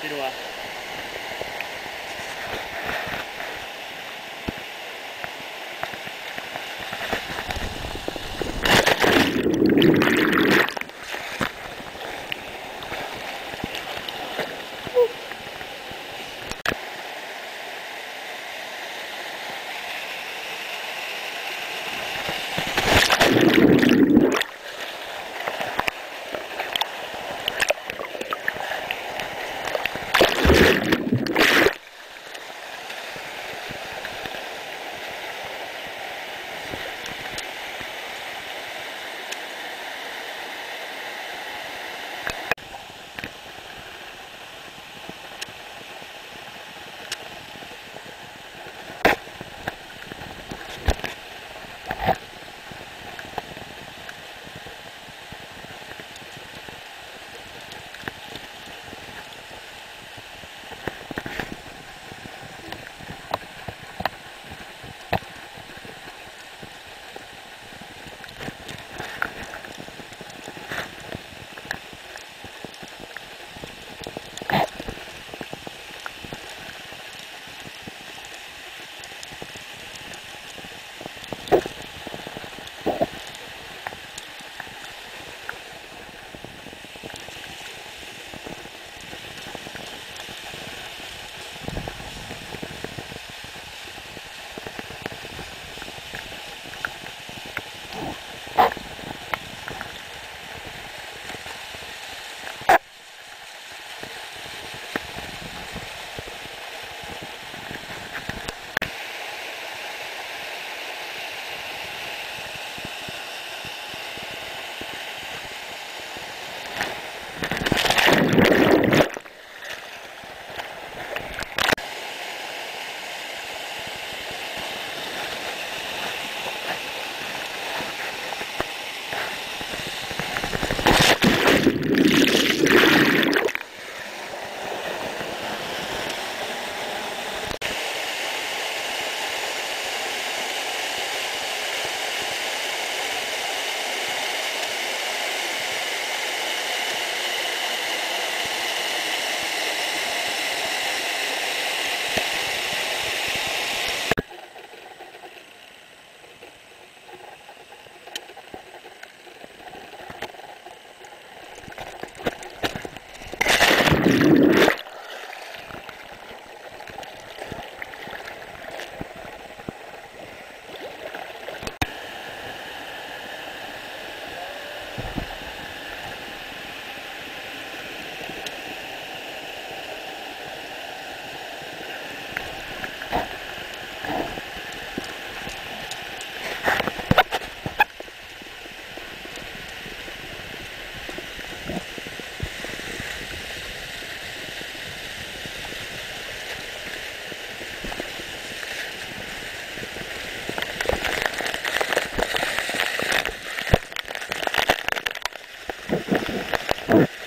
continúa. Oh.